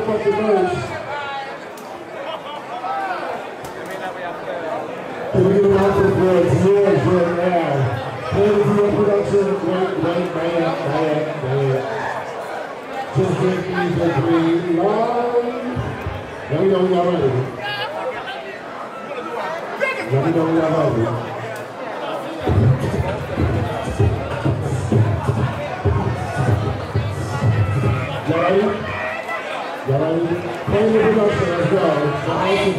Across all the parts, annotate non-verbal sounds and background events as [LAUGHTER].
first. Can we get a round of applause? Yours right now. Play the your production. Great, great, man, man. Just give me the green light. Let me know when y'all ready. Let me know when y'all ready. Y'all ready? Play the production. Let's go. The house is.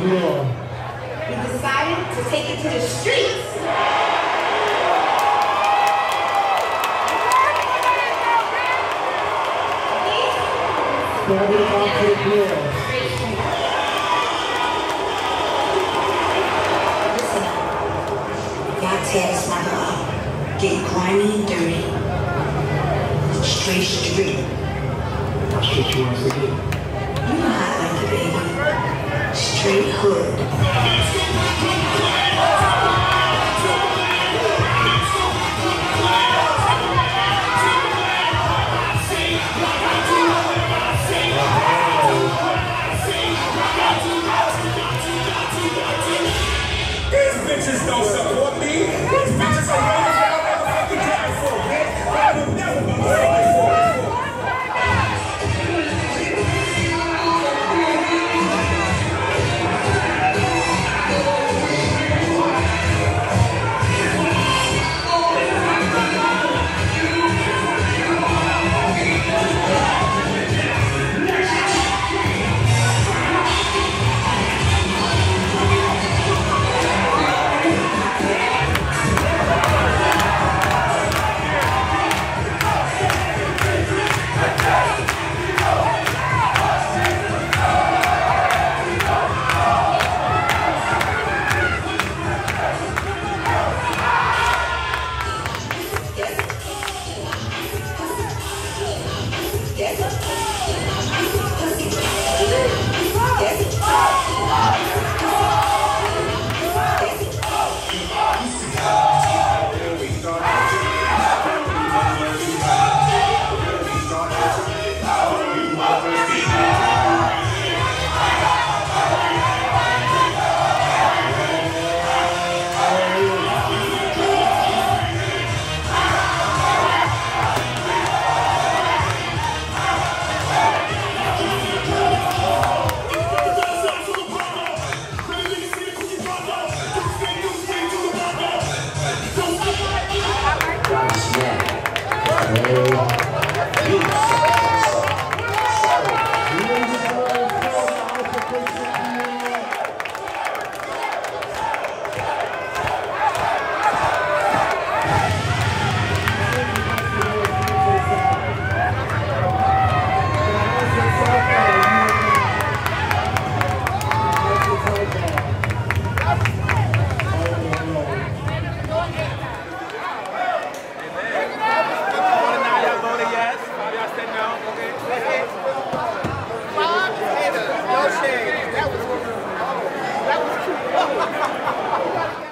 We decided to take it to the streets. Stand it out to the floor. God tells my love, get grimy and dirty. Straight street. bitches know something. Jesus. Valeu. That was too low. [LAUGHS]